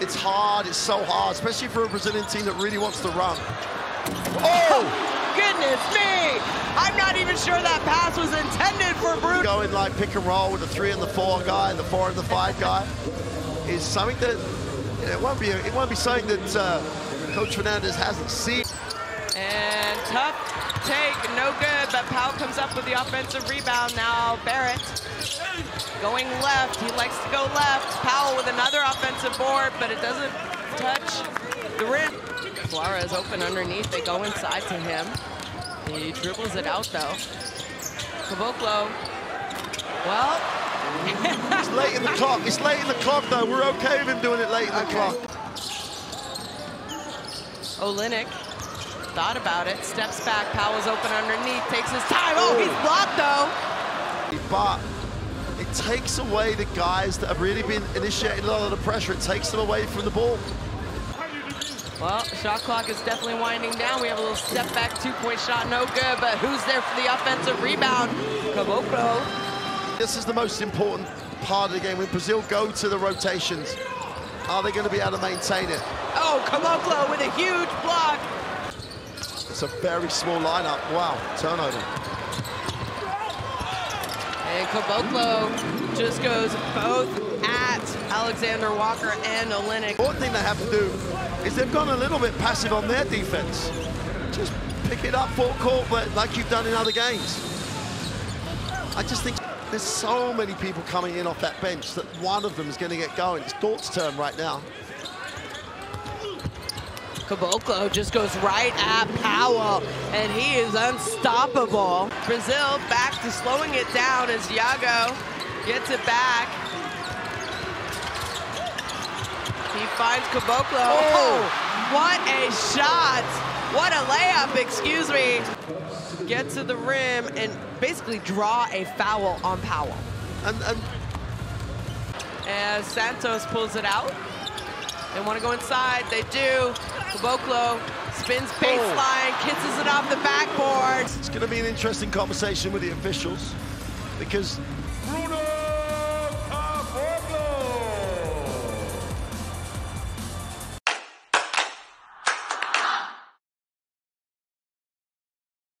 it's hard, it's so hard, especially for a Brazilian team that really wants to run. Oh! Goodness me! I'm not even sure that pass was intended for Bruno. Going like pick and roll with the three and the four guy and the four and the five guy is something that you know, it won't be it won't be something that uh, Coach Fernandez hasn't seen. And tough take, no good, but Powell comes up with the offensive rebound. Now Barrett going left. He likes to go left. Powell with another offensive board, but it doesn't touch the rim. Flores open underneath. They go inside to him. He dribbles it out though. Caboclo. Well. it's late in the clock. It's late in the clock though. We're okay with him doing it late in the Okay. clock. Olynyk thought about it, steps back, Powell's open underneath, takes his time. Oh, he's blocked though. But it takes away the guys that have really been initiating a lot of the pressure. It takes them away from the ball. Well, shot clock is definitely winding down. We have a little step back two-point shot, no good, but who's there for the offensive rebound? Caboclo. This is the most important part of the game. When Brazil go to the rotations, are they going to be able to maintain it? Oh, Caboclo with a huge block. It's a very small lineup. Wow, turnover. And Caboclo just goes both at Alexander Walker and Olynyk. One thing they have to do is they've gone a little bit passive on their defense. Just pick it up full court, but like you've done in other games. I just think there's so many people coming in off that bench that one of them is going to get going. It's Dort's turn right now. Caboclo just goes right at Powell, and he is unstoppable. Brazil back to slowing it down as Yago gets it back. He finds Caboclo. Oh. oh, what a shot! What a layup, excuse me. Get to the rim and basically draw a foul on Powell. And, and As Santos pulls it out. They want to go inside. They do. Caboclo spins baseline, oh. kisses it off the backboard. it's going to be an interesting conversation with the officials because